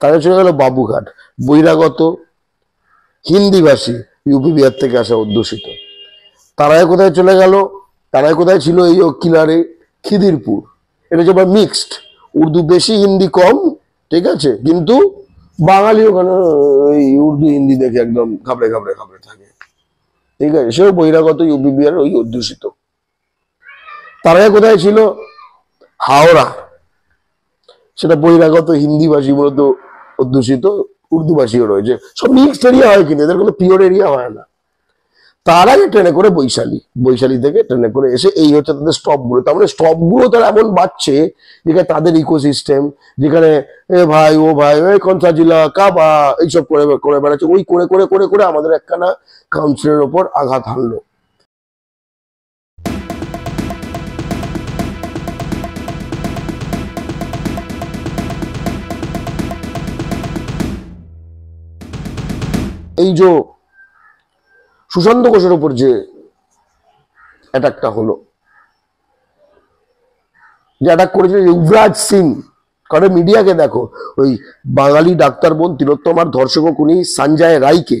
তারা চলে গেল বাবুঘাট। বহিরাগত, হিন্দিভাষী ইউপি বিহার থেকে আসা অধ্যুষিত। তারাই কোথায় চলে গেল? তারাই কোথায় ছিল এই কিলারে খিদিরপুর। এটা হচ্ছে মিক্সড উর্দু বেশি, হিন্দি কম, ঠিক আছে? কিন্তু বাঙালি ওখানে ওই উর্দু, হিন্দি দেখে একদম ঘাবড়ে ঘাবড়ে ঘাবড়ে থাকে। ঠিক আছে? সেও বহিরাগত ইউপি বিহার ওই অধ্যুষিত। তারাই কোথায় ছিল? হাওড়া। সেটা বহিরাগত হিন্দিভাষী মূলত অধ্যুষিত উর্দু ভাষীও রয়েছে। সব মিক্সড এরিয়া হয় কিন্তু, এদের কোনো পিওর এরিয়া হয় না। তার আগে ট্রেনে করে বৈশালী বৈশালী থেকে ট্রেনে করে এসে এই হচ্ছে তাদের স্টপগুলো তার মানে স্টপগুলো তারা এমন বাড়ছে যেখানে তাদের ইকোসিস্টেম যেখানে এ ভাই, ও ভাই ওই কনসা জিলা, কাবা, এইসব করে করে বেড়াচ্ছে। ওই করে করে করে করে আমাদের একখানা কাউন্সিলের ওপর আঘাত হানলো। এই যে সুশান্ত ঘোষের উপর যে অ্যাটাকটা হলো, যে অ্যাটাক করেছিল যুবরাজ সিং। কারণ মিডিয়াকে দেখো, ওই বাঙালি ডাক্তার বোন তিলোত্তমার ধর্ষক উনি সঞ্জয় রায়কে,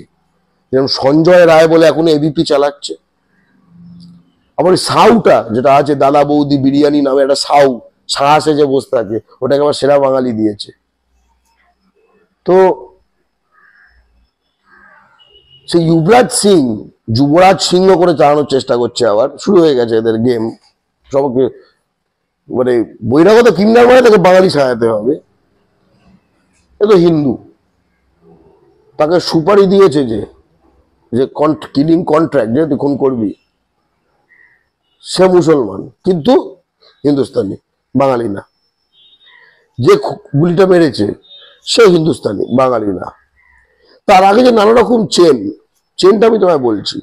যেমন সঞ্জয় রায় বলে এখন এবিপি চালাচ্ছে। আবার ওই সাউটা, যেটা আছে দাদা বৌদি বিরিয়ানি নামে একটা সাউ ছাঁসে যে বসে থাকে, ওটাকে আবার সেরা বাঙালি দিয়েছে। তো সেই যুবরাজ সিং যুবরাজ সিংহ করে চালানোর চেষ্টা করছে আবার। শুরু হয়ে গেছে এদের গেম সবকে মানে বহিরাগত কিন্ডার মানে তাকে বাঙালি সাজাতে হবে। এ তো হিন্দু। তাকে সুপারি দিয়েছে যে যে কিলিং কন্ট্রাক্ট যে তুই খুন করবি। সে মুসলমান, কিন্তু হিন্দুস্তানি, বাঙালি না। যে গুলিটা মেরেছে, সে হিন্দুস্তানি, বাঙালি না। তার আগে যে নানা রকম চেন চেনটা আমি তোমায় বলছি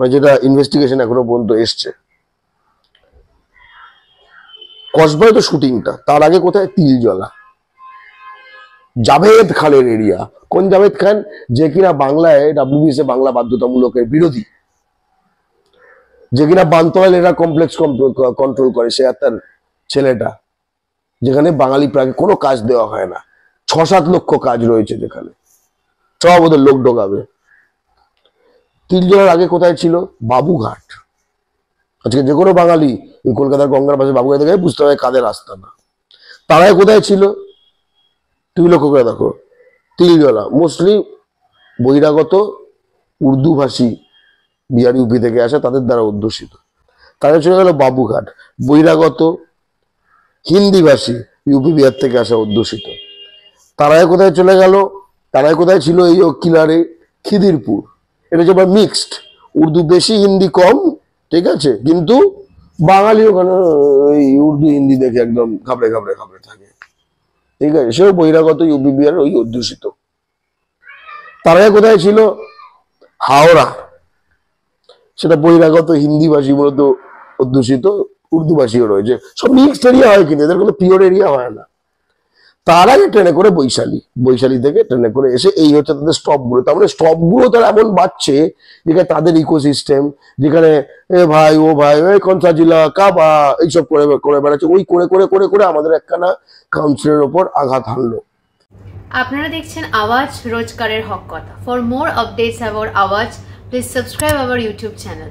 মানে যেটা ইনভেস্টিগেশন এখনও পর্যন্ত এসছে। কসবায় তো শুটিংটা, তার আগে কোথায়? তিলজলা। জাভেদ খানের এরিয়া কোন জাভেদ খান? যে কিনা বাংলায় ডাব্লিউবিএস এ বাংলা বাধ্যতামূলকের বিরোধী। যে কিনা বান্তওয়াল এরা কমপ্লেক্স কন্ট্রোল করে, সে আর তার ছেলেটা। যেখানে বাঙালি প্রায় কোনো কাজ দেওয়া হয় না। ছ সাত লক্ষ কাজ রয়েছে যেখানে। সব ওদের লোক ঢোকাবে। তিনজনের আগে কোথায় ছিল? বাবুঘাট। আজকে যে কোনো বাঙালি কলকাতার গঙ্গার পাশে বাবুঘাট থেকে বুঝতে হবে কাদের রাস্তা না। তারাই কোথায় ছিল? তুমি লক্ষ্য করে দেখো। তিলজলা মোস্টলি বহিরাগত উর্দু ভাষী বিহার ইউপি থেকে আসে, তাদের দ্বারা অধ্যুষিত। তারা চলে গেল বাবুঘাট। বহিরাগত, হিন্দিভাষী ইউপি বিহার থেকে আসা অধ্যুষিত। তারাই কোথায় চলে গেল? তারাই কোথায় ছিল? এই কিলারে খিদিরপুর। এটা হচ্ছে মিক্সড উর্দু বেশি, হিন্দি কম, ঠিক আছে? কিন্তু বাঙালি ওখানে ওই উর্দু, হিন্দি দেখে একদম ঘাবড়ে ঘাবড়ে ঘাবড়ে থাকে। ঠিক আছে? সেও বহিরাগত ইউপি বিহার ওই অধ্যুষিত। তারাই কোথায় ছিল? হাওড়া। সেটা বহিরাগত হিন্দিভাষী মূলত অধ্যুষিত উর্দু ভাষীও রয়েছে। সব মিক্সড এরিয়া হয় কিন্তু, এদের কোনো পিওর এরিয়া হয় না। তার আগে ট্রেনে করে বৈশালী বৈশালী থেকে ট্রেনে করে এসে এই হচ্ছে তাদের স্টপগুলো তার মানে স্টপগুলো তারা এমন বাড়ছে যেখানে তাদের ইকোসিস্টেম যেখানে এ ভাই, ও ভাই ওই কনসা জিলা, কাবা, এইসব করে করে বেড়াচ্ছে। ওই করে করে করে করে আমাদের একখানা কাউন্সিলের ওপর আঘাত হানলো। আপনারা দেখছেন আওয়াজ রোজকারের হক কথা। For more updates about Awaaz please subscribe our YouTube channel